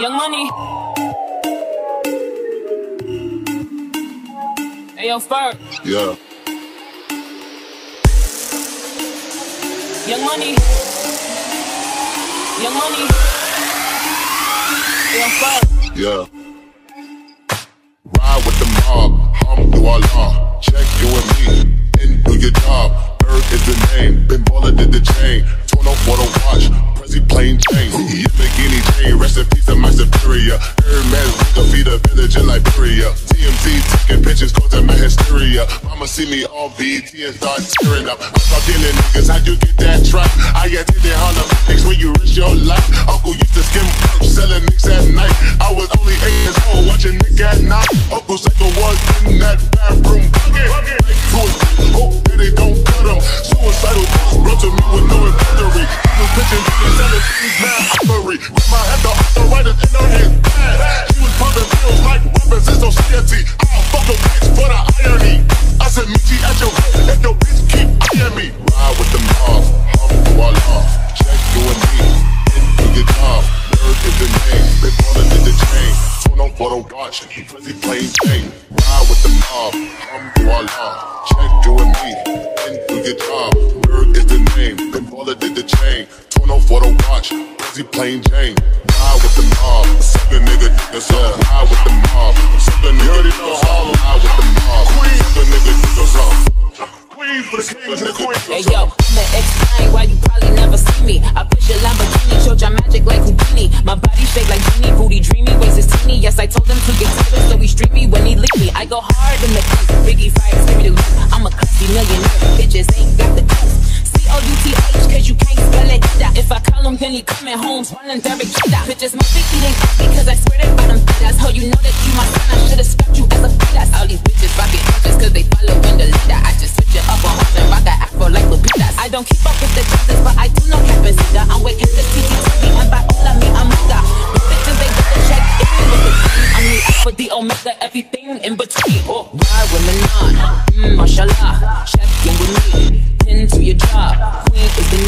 Young Money. Hey, yo, Ferg. Yeah. Young Money. Young Money. Hey, yo, Ferg. Yeah. Hermes, feed a village in Liberia. TMZ taking pictures, causing my hysteria. Mama see me on BET and start tearing up. I'm talking to niggas, how'd you get that truck? I the Honda when you risk your life. Uncle used to skim Torn on for the watch, Prezi plain Jane. Ride with the mob, hum through our. Check you and me, and do your job. Word is the name, been balling in the chain. Torn on for the watch, Prezi plain Jane. Ride with the mob, suck a nigga, nigga, so ride with the mob. Suck a nigga, nigga, so ride with the mob. Suck a nigga, nigga, so. Queen for the king to the queen. Hey yo, I'ma explain why hard the Biggie fires, give me the loot. I'm a classy millionaire, bitches ain't got the goof. C-O-U-T-H, cause you can't spell it. If I call him, then he coming home, swallowing Derek. Bitches, my big feet ain't happy, cause I swear that bottom feeders. In between. Oh, ride with Manon, mmm, mashallah. Check in with me, pin to your job. Queen is the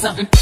something.